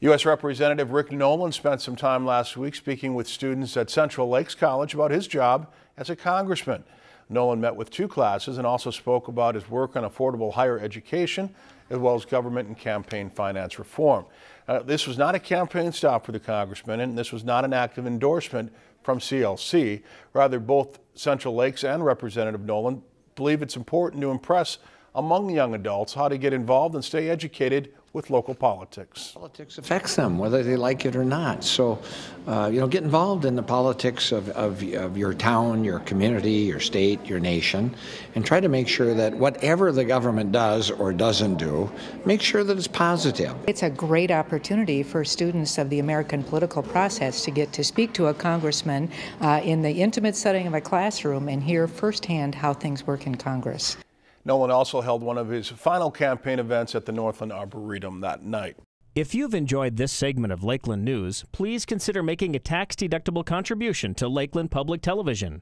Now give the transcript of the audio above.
U.S. Representative Rick Nolan spent some time last week speaking with students at Central Lakes College about his job as a congressman. Nolan met with two classes and also spoke about his work on affordable higher education as well as government and campaign finance reform. Uh, this was not a campaign stop for the congressman and this was not an active endorsement from CLC. Rather, both Central Lakes and Representative Nolan believe it's important to impress among young adults how to get involved and stay educated with local politics. Politics affects them, whether they like it or not. So, uh, you know, get involved in the politics of, of, of, your town, your community, your state, your nation, and try to make sure that whatever the government does or doesn't do, make sure that it's positive. It's a great opportunity for students of the American political process to get to speak to a congressman uh, in the intimate setting of a classroom and hear firsthand how things work in Congress. Nolan also held one of his final campaign events at the Northland Arboretum that night. If you've enjoyed this segment of Lakeland News, please consider making a tax-deductible contribution to Lakeland Public Television.